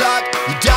like you